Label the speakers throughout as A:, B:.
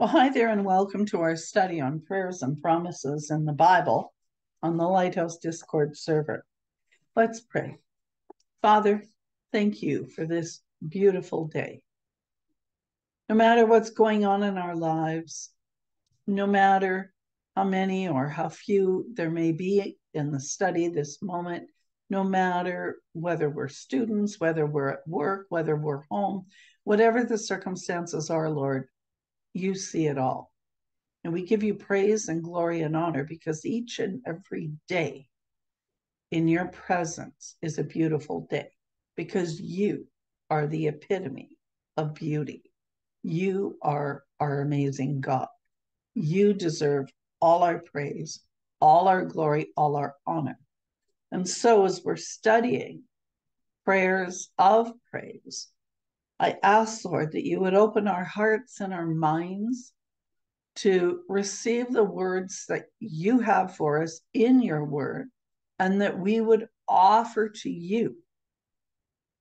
A: Well, hi there, and welcome to our study on prayers and promises in the Bible on the Lighthouse Discord server. Let's pray. Father, thank you for this beautiful day. No matter what's going on in our lives, no matter how many or how few there may be in the study this moment, no matter whether we're students, whether we're at work, whether we're home, whatever the circumstances are, Lord, you see it all. And we give you praise and glory and honor because each and every day in your presence is a beautiful day because you are the epitome of beauty. You are our amazing God. You deserve all our praise, all our glory, all our honor. And so, as we're studying prayers of praise, I ask, Lord, that you would open our hearts and our minds to receive the words that you have for us in your word, and that we would offer to you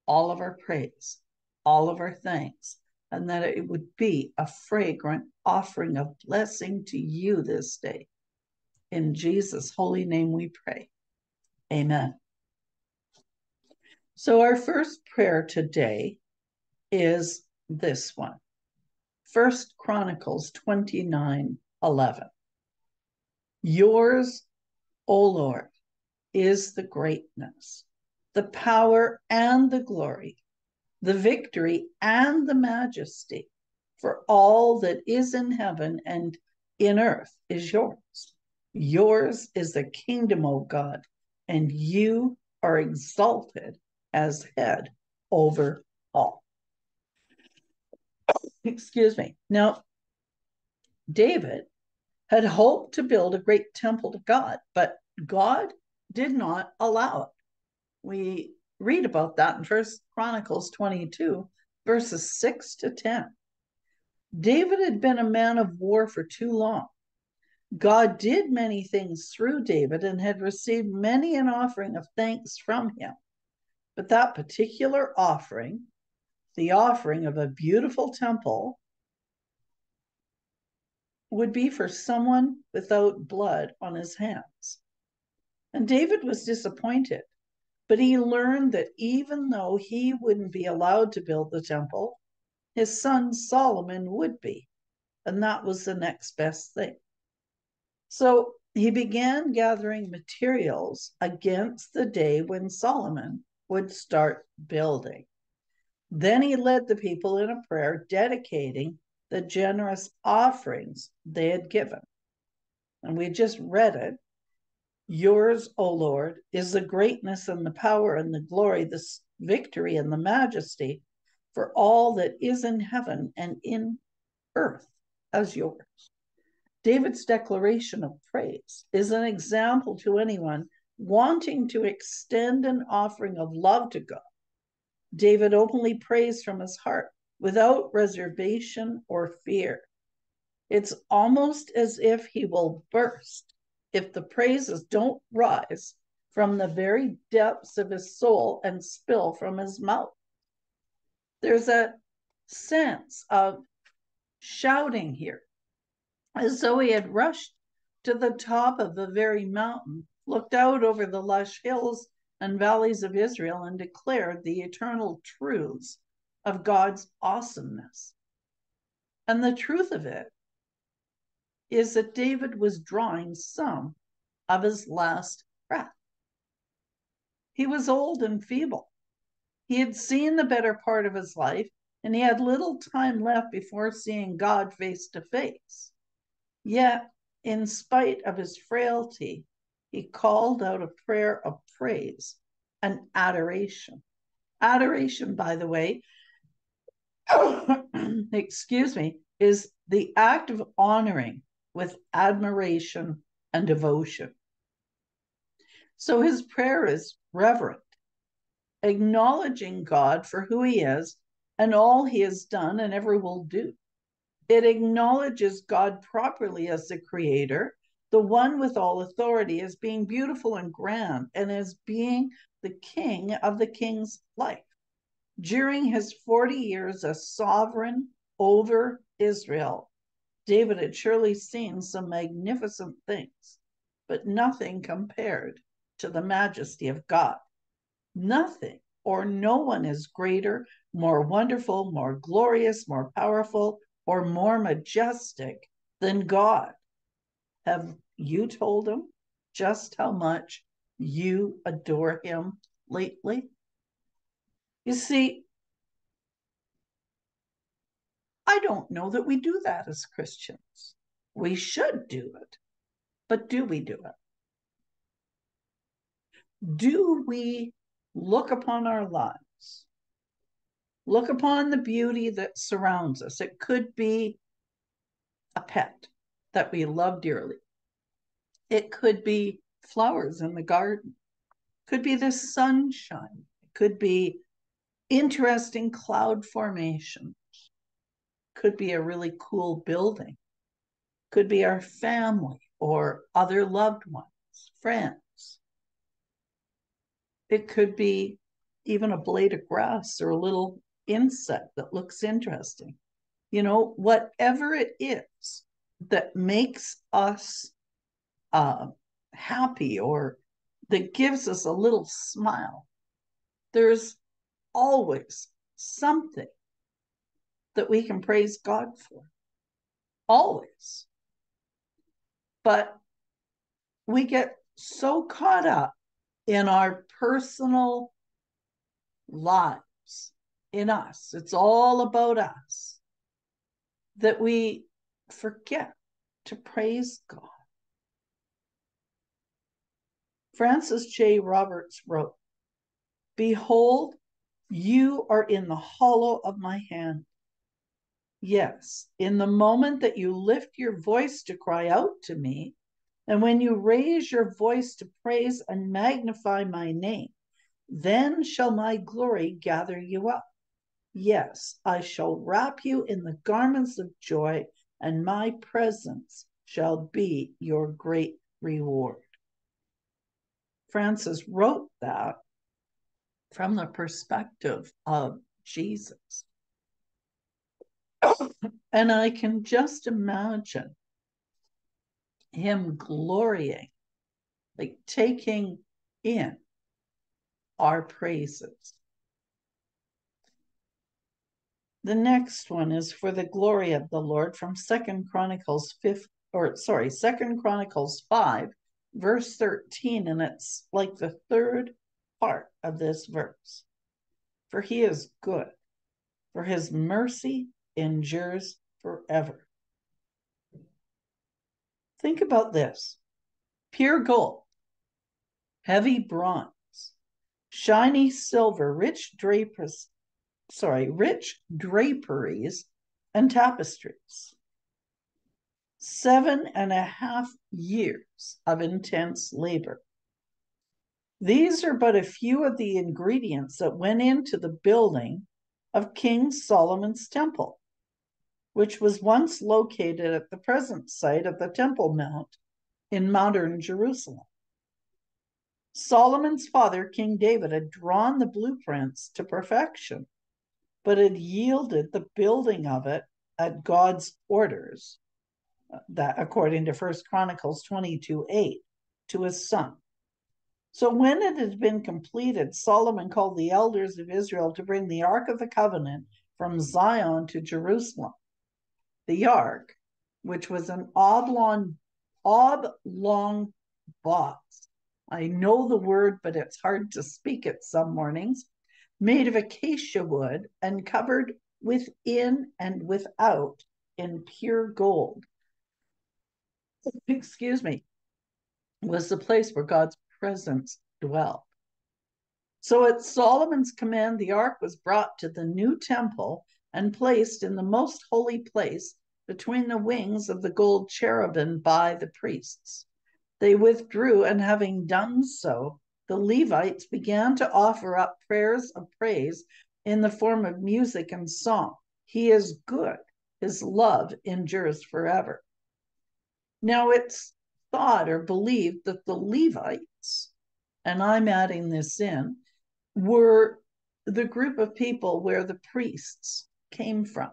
A: all of our praise, all of our thanks, and that it would be a fragrant offering of blessing to you this day. In Jesus' holy name we pray. Amen. So, our first prayer today is this one. First Chronicles 29 11. Yours, O Lord, is the greatness, the power and the glory, the victory and the majesty, for all that is in heaven and in earth is yours. Yours is the kingdom, O God, and you are exalted as head over all. Excuse me. Now, David had hoped to build a great temple to God, but God did not allow it. We read about that in First Chronicles 22, verses 6 to 10. David had been a man of war for too long. God did many things through David and had received many an offering of thanks from him. But that particular offering the offering of a beautiful temple would be for someone without blood on his hands. And David was disappointed, but he learned that even though he wouldn't be allowed to build the temple, his son Solomon would be. And that was the next best thing. So he began gathering materials against the day when Solomon would start building. Then he led the people in a prayer dedicating the generous offerings they had given. And we just read it. Yours, O Lord, is the greatness and the power and the glory, the victory and the majesty for all that is in heaven and in earth as yours. David's declaration of praise is an example to anyone wanting to extend an offering of love to God David openly prays from his heart without reservation or fear. It's almost as if he will burst if the praises don't rise from the very depths of his soul and spill from his mouth. There's a sense of shouting here, as though he had rushed to the top of the very mountain, looked out over the lush hills and valleys of Israel and declared the eternal truths of God's awesomeness. And the truth of it is that David was drawing some of his last breath. He was old and feeble. He had seen the better part of his life, and he had little time left before seeing God face to face. Yet, in spite of his frailty, he called out a prayer of praise and adoration. Adoration, by the way, excuse me, is the act of honoring with admiration and devotion. So his prayer is reverent, acknowledging God for who he is and all he has done and ever will do. It acknowledges God properly as the creator the one with all authority as being beautiful and grand and as being the king of the king's life. During his 40 years as sovereign over Israel, David had surely seen some magnificent things, but nothing compared to the majesty of God. Nothing or no one is greater, more wonderful, more glorious, more powerful, or more majestic than God. Have you told him just how much you adore him lately? You see, I don't know that we do that as Christians. We should do it, but do we do it? Do we look upon our lives? Look upon the beauty that surrounds us. It could be a pet that we love dearly. It could be flowers in the garden. It could be the sunshine. It could be interesting cloud formation could be a really cool building, could be our family or other loved ones, friends. It could be even a blade of grass or a little insect that looks interesting. You know, whatever it is that makes us uh, happy or that gives us a little smile, there's always something that we can praise God for. Always. But we get so caught up in our personal lives, in us, it's all about us, that we forget to praise God. Francis J. Roberts wrote, Behold, you are in the hollow of my hand. Yes, in the moment that you lift your voice to cry out to me, and when you raise your voice to praise and magnify my name, then shall my glory gather you up. Yes, I shall wrap you in the garments of joy, and my presence shall be your great reward. Francis wrote that from the perspective of Jesus. and I can just imagine him glorying, like taking in our praises. The next one is for the glory of the Lord from Second Chronicles 5 or sorry, Second Chronicles 5 verse 13 and it's like the third part of this verse. For he is good, for his mercy endures forever. Think about this pure gold, heavy bronze, shiny silver, rich drapers, sorry, rich draperies and tapestries. Seven and a half years of intense labor. These are but a few of the ingredients that went into the building of King Solomon's temple which was once located at the present site of the Temple Mount in modern Jerusalem. Solomon's father, King David, had drawn the blueprints to perfection, but had yielded the building of it at God's orders, uh, that according to First Chronicles 22 8, to his son. So when it had been completed, Solomon called the elders of Israel to bring the Ark of the Covenant from Zion to Jerusalem the ark, which was an oblong, oblong box. I know the word, but it's hard to speak it some mornings, made of acacia wood and covered within and without in pure gold. Excuse me, was the place where God's presence dwelt. So, at Solomon's command, the ark was brought to the new temple and placed in the most holy place between the wings of the gold cherubim by the priests. They withdrew, and having done so, the Levites began to offer up prayers of praise in the form of music and song. He is good, his love endures forever. Now it's thought or believed that the Levites, and I'm adding this in, were the group of people where the priests came from.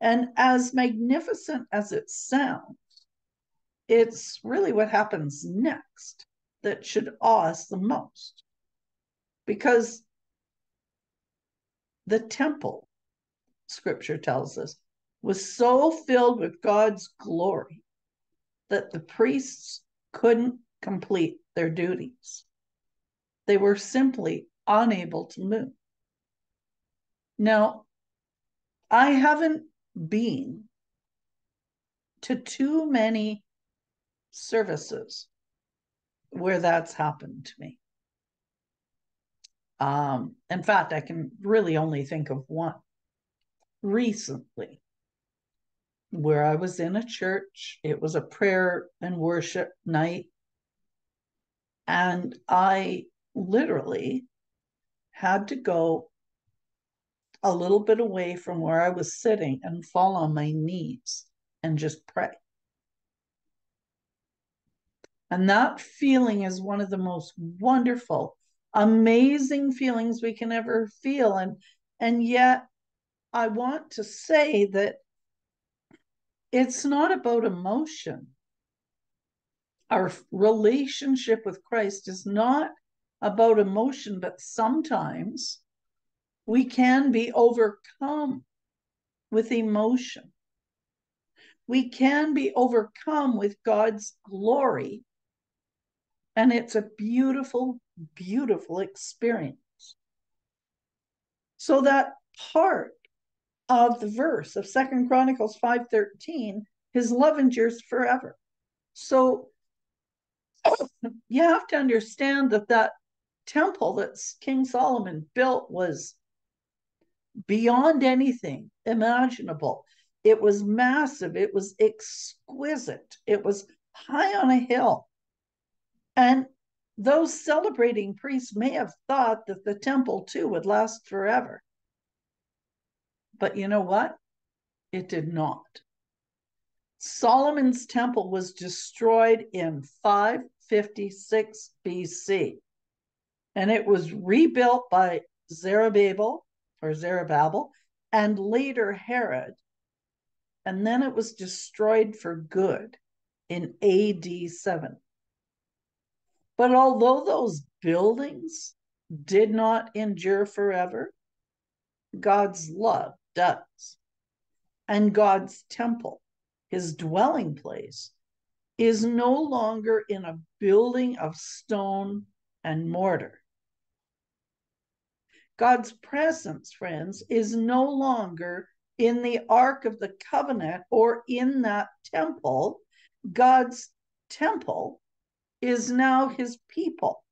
A: And as magnificent as it sounds, it's really what happens next that should awe us the most. Because the temple, scripture tells us, was so filled with God's glory that the priests couldn't complete their duties. They were simply unable to move. Now, I haven't been to too many services where that's happened to me. Um, in fact, I can really only think of one recently where I was in a church. It was a prayer and worship night. And I literally had to go a little bit away from where I was sitting and fall on my knees and just pray. And that feeling is one of the most wonderful, amazing feelings we can ever feel. And, and yet, I want to say that it's not about emotion. Our relationship with Christ is not about emotion, but sometimes we can be overcome with emotion. We can be overcome with God's glory and it's a beautiful, beautiful experience. So that part of the verse of Second Chronicles 5:13, his love endures forever. So you have to understand that that temple that King Solomon built was beyond anything imaginable. It was massive, it was exquisite, it was high on a hill. And those celebrating priests may have thought that the temple too would last forever. But you know what? It did not. Solomon's temple was destroyed in 556 BC, and it was rebuilt by Zerubbabel or Zerubbabel and later Herod, and then it was destroyed for good in AD 7. But although those buildings did not endure forever, God's love does. And God's temple, his dwelling place, is no longer in a building of stone and mortar. God's presence, friends, is no longer in the Ark of the Covenant or in that temple. God's temple is now his people.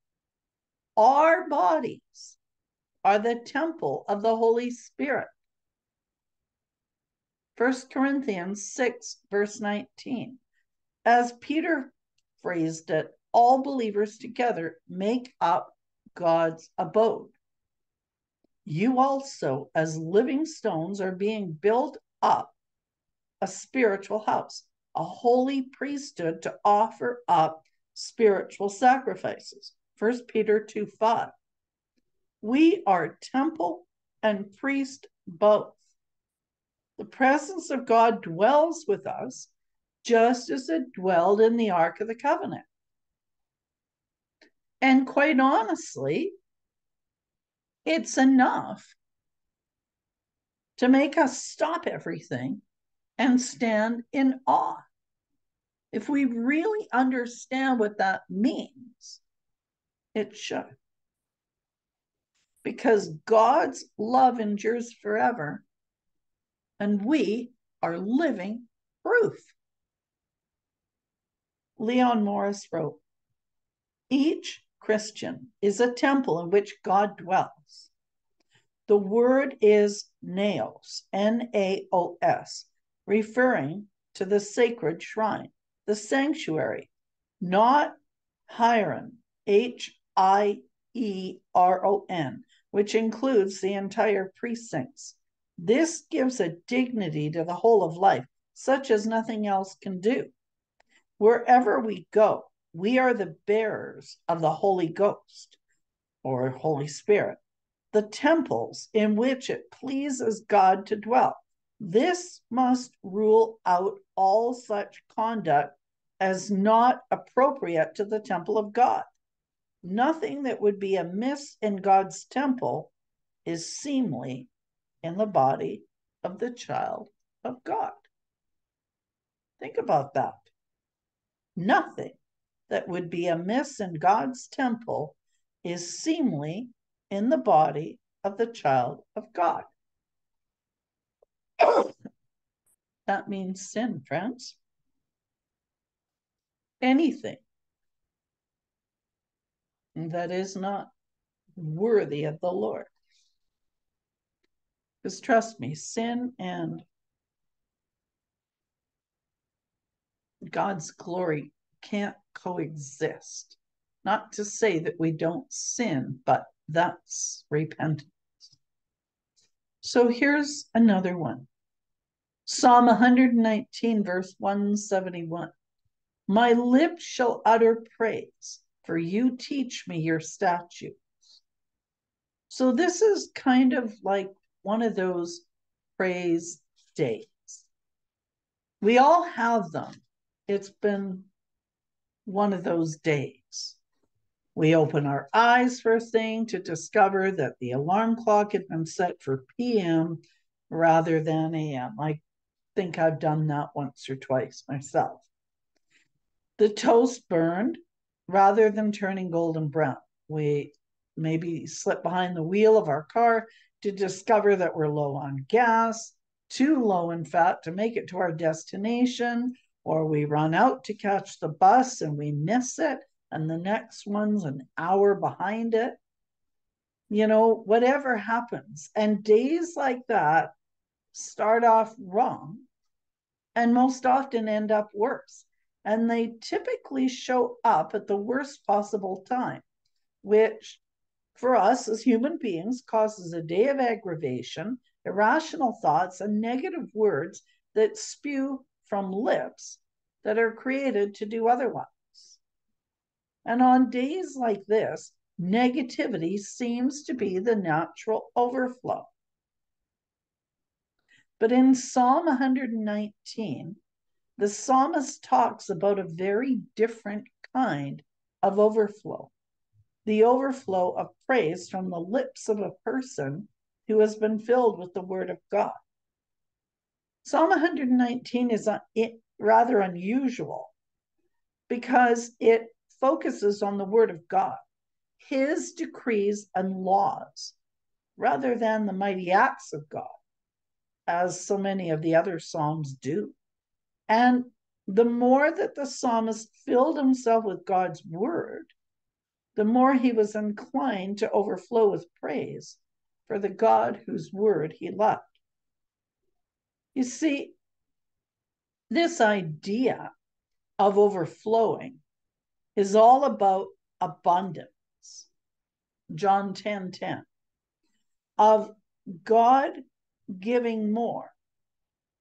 A: Our bodies are the temple of the Holy Spirit. 1 Corinthians 6, verse 19. As Peter phrased it, all believers together make up God's abode. You also, as living stones, are being built up a spiritual house, a holy priesthood to offer up spiritual sacrifices. 1 Peter 2 5. We are temple and priest both. The presence of God dwells with us just as it dwelled in the Ark of the Covenant. And quite honestly, it's enough to make us stop everything and stand in awe if we really understand what that means, it should. Because God's love endures forever, and we are living proof. Leon Morris wrote Each Christian is a temple in which God dwells. The word is naos, N A O S, referring to the sacred shrine the sanctuary, not Hieron, H I E R O N, which includes the entire precincts. This gives a dignity to the whole of life, such as nothing else can do. Wherever we go, we are the bearers of the Holy Ghost or Holy Spirit, the temples in which it pleases God to dwell. This must rule out all such conduct as not appropriate to the temple of God. Nothing that would be amiss in God's temple is seemly in the body of the child of God. Think about that. Nothing that would be amiss in God's temple is seemly in the body of the child of God. that means sin, friends. Anything that is not worthy of the Lord. Because trust me, sin and God's glory can't coexist. Not to say that we don't sin, but that's repentance. So here's another one Psalm 119, verse 171. My lips shall utter praise, for you teach me your statutes. So this is kind of like one of those praise days. We all have them. It's been one of those days. We open our eyes first thing to discover that the alarm clock had been set for PM rather than AM. I think I've done that once or twice myself. The toast burned rather than turning golden brown. We maybe slip behind the wheel of our car to discover that we're low on gas, too low in fat to make it to our destination, or we run out to catch the bus and we miss it, and the next one's an hour behind it. You know, whatever happens. And days like that start off wrong and most often end up worse. And they typically show up at the worst possible time, which for us as human beings causes a day of aggravation, irrational thoughts, and negative words that spew from lips that are created to do otherwise. And on days like this, negativity seems to be the natural overflow. But in Psalm 119, the psalmist talks about a very different kind of overflow the overflow of praise from the lips of a person who has been filled with the word of God. Psalm 119 is rather unusual because it focuses on the word of God, his decrees and laws, rather than the mighty acts of God, as so many of the other Psalms do. And the more that the psalmist filled himself with God's word, the more he was inclined to overflow with praise for the God whose word he loved. You see, this idea of overflowing is all about abundance. John 10 10. Of God giving more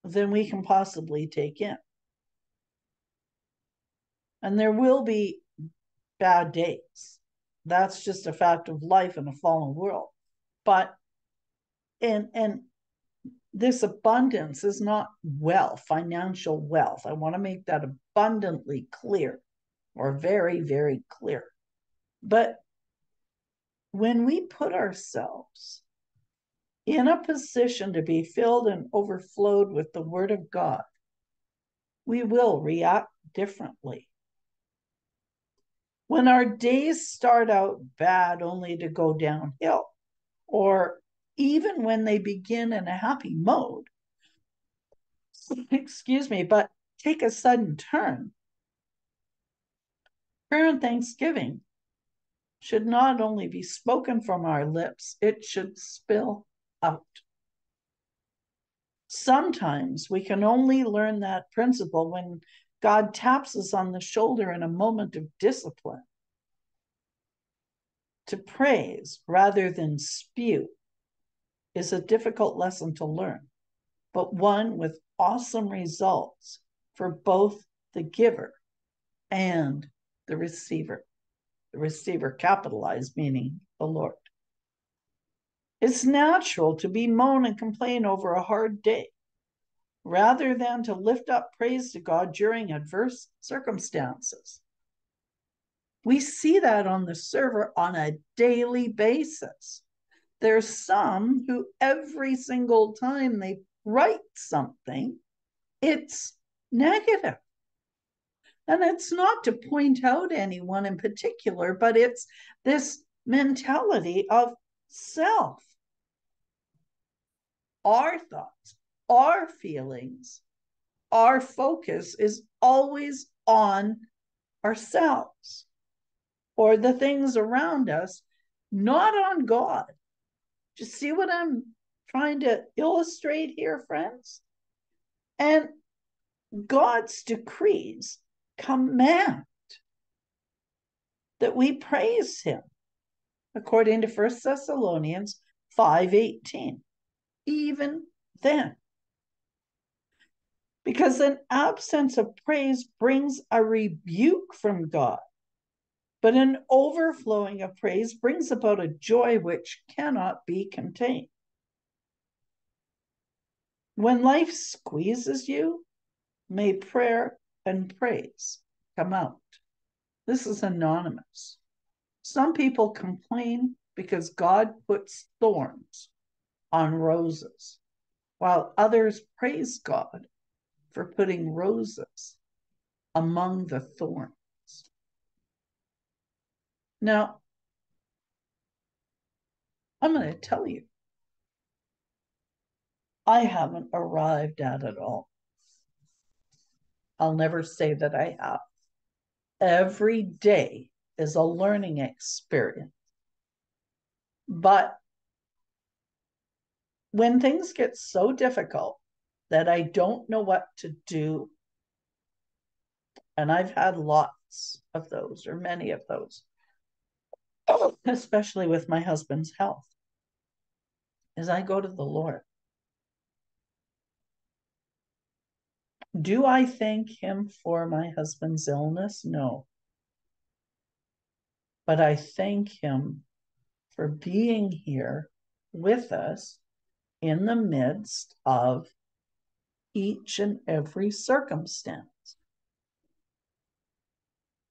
A: than we can possibly take in. And there will be bad days. That's just a fact of life in a fallen world. But and and this abundance is not wealth, financial wealth. I want to make that abundantly clear or very, very clear. But when we put ourselves in a position to be filled and overflowed with the Word of God, we will react differently. When our days start out bad only to go downhill, or even when they begin in a happy mode, excuse me, but take a sudden turn, prayer and thanksgiving should not only be spoken from our lips, it should spill out. Sometimes we can only learn that principle when God taps us on the shoulder in a moment of discipline. To praise rather than spew is a difficult lesson to learn, but one with awesome results for both the giver and the receiver. The receiver capitalized, meaning the Lord. It's natural to be moan and complain over a hard day, rather than to lift up praise to God during adverse circumstances. We see that on the server on a daily basis. There's some who every single time they write something, it's negative. And it's not to point out anyone in particular, but it's this mentality of self. Our thoughts, our feelings, our focus is always on ourselves or the things around us, not on God. Do you see what I'm trying to illustrate here, friends? And God's decrees command that we praise him according to 1 Thessalonians 5:18 even then. Because an absence of praise brings a rebuke from God but an overflowing of praise brings about a joy which cannot be contained. When life squeezes you may prayer and praise come out. This is anonymous. Some people complain because God puts thorns on roses, while others praise God for putting roses among the thorns. Now, I'm going to tell you, I haven't arrived at it all. I'll never say that I have. Every day is a learning experience. But when things get so difficult that I don't know what to do, and I've had lots of those, or many of those, especially with my husband's health, is I go to the Lord. Do I thank him for my husband's illness? No. But I thank him for being here with us in the midst of each and every circumstance.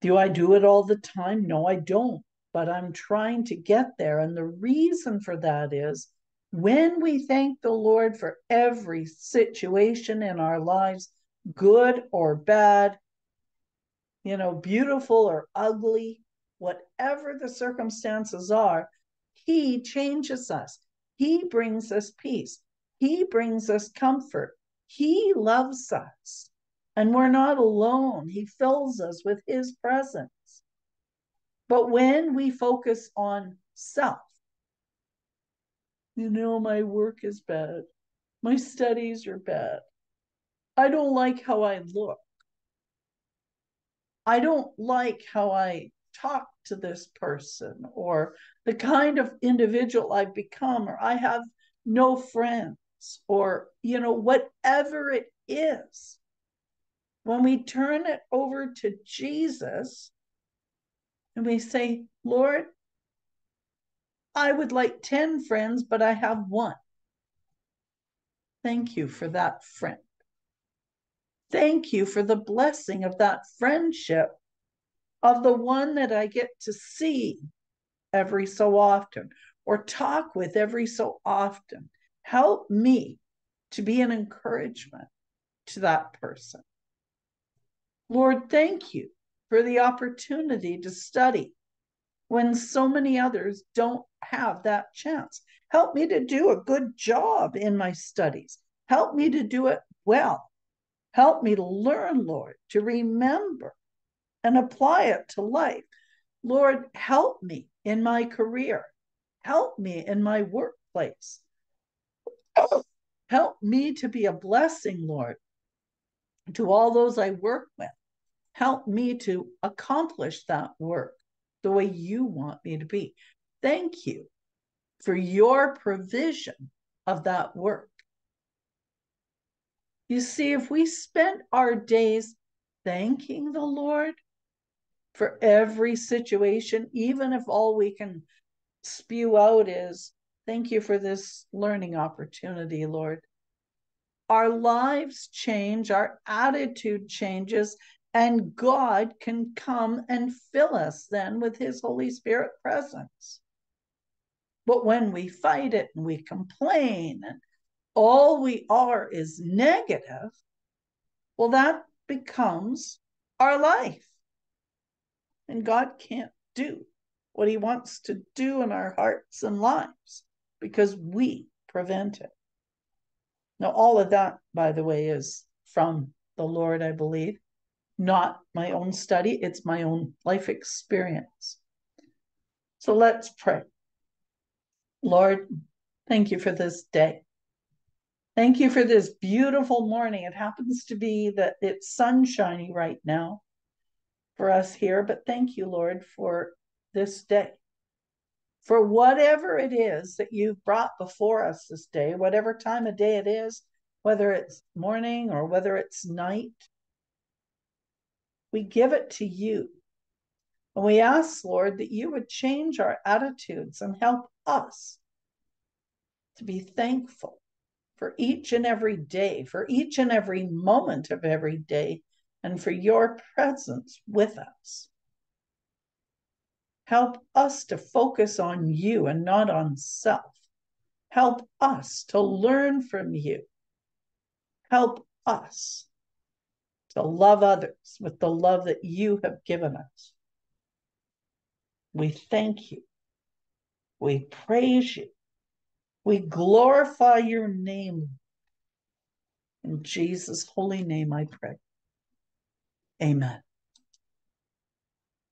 A: Do I do it all the time? No, I don't. But I'm trying to get there. And the reason for that is when we thank the Lord for every situation in our lives, good or bad, you know, beautiful or ugly, whatever the circumstances are, He changes us. He brings us peace. He brings us comfort. He loves us. And we're not alone. He fills us with His presence. But when we focus on self, you know, my work is bad. My studies are bad. I don't like how I look. I don't like how I talk to this person or the kind of individual I've become or I have no friends or you know whatever it is when we turn it over to Jesus and we say Lord I would like 10 friends but I have one. Thank you for that friend. Thank you for the blessing of that friendship of the one that I get to see every so often or talk with every so often. Help me to be an encouragement to that person. Lord, thank you for the opportunity to study when so many others don't have that chance. Help me to do a good job in my studies. Help me to do it well. Help me to learn, Lord, to remember and apply it to life. Lord, help me in my career. Help me in my workplace. Help me to be a blessing, Lord, to all those I work with. Help me to accomplish that work the way you want me to be. Thank you for your provision of that work. You see, if we spent our days thanking the Lord for every situation, even if all we can spew out is, Thank you for this learning opportunity, Lord. our lives change, our attitude changes, and God can come and fill us then with his Holy Spirit presence. But when we fight it and we complain and all we are is negative, well, that becomes our life. And God can't do what he wants to do in our hearts and lives because we prevent it. Now, all of that, by the way, is from the Lord, I believe, not my own study, it's my own life experience. So let's pray. Lord, thank you for this day. Thank you for this beautiful morning. It happens to be that it's sunshiny right now for us here, but thank you, Lord, for this day for whatever it is that you've brought before us this day, whatever time of day it is, whether it's morning or whether it's night. We give it to you. And we ask, Lord, that you would change our attitudes and help us to be thankful for each and every day, for each and every moment of every day, and for your presence with us. Help us to focus on you and not on self. Help us to learn from you. Help us to love others with the love that you have given us. We thank you. We praise you. We glorify your name. In Jesus' holy name, I pray. Amen.